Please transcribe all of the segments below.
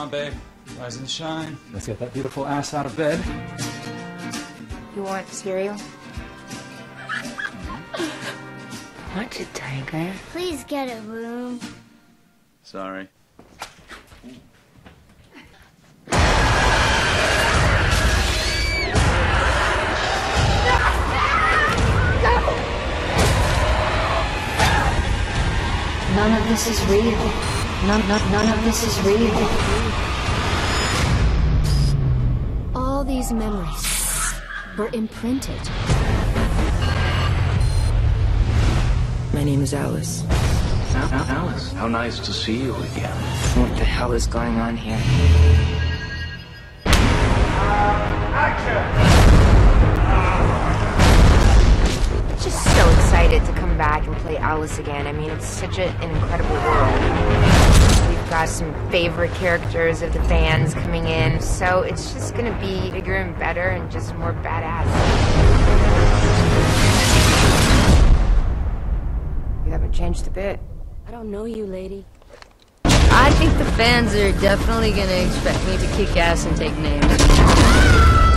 on, babe. Rise and shine. Let's get that beautiful ass out of bed. You want cereal? What's a tiger? Please get a room. Sorry. None of this is real. None, none, none of this is real. These memories were imprinted. My name is Alice. Alice, how nice to see you again. What the hell is going on here? Just so excited to come back and play Alice again. I mean, it's such a, an incredible world. We've got some favorite characters of the fans coming in, so it's just gonna be bigger and better and just more badass. You haven't changed a bit. I don't know you, lady. I think the fans are definitely gonna expect me to kick ass and take names.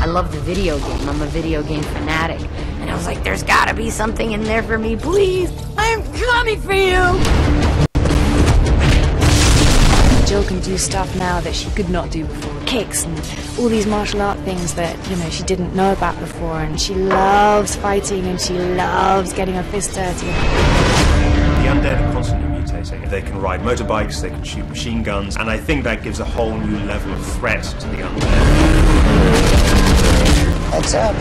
I love the video game. I'm a video game fanatic. And I was like, there's gotta be something in there for me, please. I'm coming for you! Jill can do stuff now that she could not do before. Kicks and all these martial art things that, you know, she didn't know about before. And she loves fighting and she loves getting her fist dirty. The undead are constantly mutating. They can ride motorbikes, they can shoot machine guns, and I think that gives a whole new level of threat to the undead. What's up?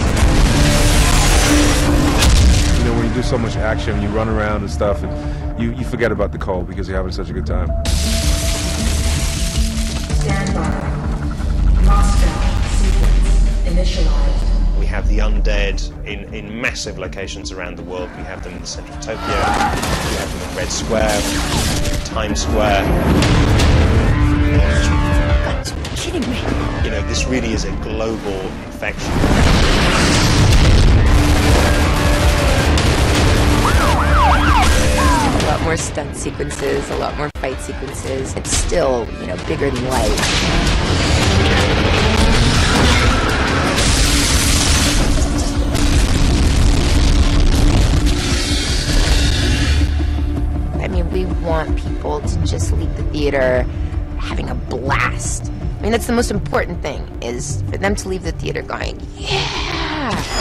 You know, when you do so much action, you run around and stuff, and you, you forget about the cold because you're having such a good time. Stand by. Lockdown sequence initialized. We have the undead in, in massive locations around the world. We have them in the centre of Tokyo, we have them in Red Square, Times Square. Kidding me. You know, this really is a global infection. Stunt sequences, a lot more fight sequences. It's still, you know, bigger than life. I mean, we want people to just leave the theater having a blast. I mean, that's the most important thing is for them to leave the theater going, yeah.